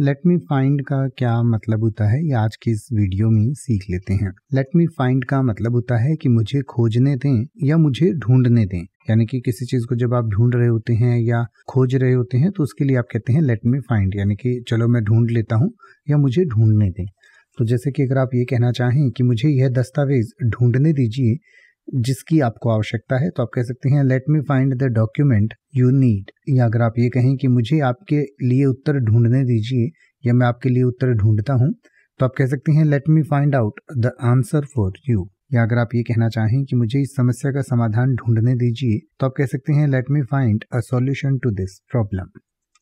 Late me find का क्या मतलब होता है? ये आज की इस वीडियो में सीख लेते हैं। लेट मी फाइंड का मतलब होता है कि मुझे खोजने दें या मुझे ढूँढने दें। यानी कि किसी चीज़ को जब आप ढूंढ रहे होते हैं या खोज रहे होते हैं तो उसके लिए आप कहते हैं लेट मी फाइंड यानी कि, चलो मैं ढूंढ लेता हूँ या मुझे ढूँढने दें। तो जैसे कि अगर आप ये कहना चाहें कि मुझे यह दस्तावेज़ ढूँढने दीजिए, जिसकी आपको आवश्यकता है तो आप कह सकते हैं let me find the document you need या अगर आप ये कहें कि मुझे आपके लिए उत्तर ढूँढने दीजिए, या मैं आपके लिए उत्तर ढूंढता हूँ तो आप कह सकते हैं let me find out the answer for you या अगर आप ये कहना चाहें कि मुझे इस समस्या का समाधान ढूँढने दीजिए तो आप कह सकते हैं let me find a solution to this problem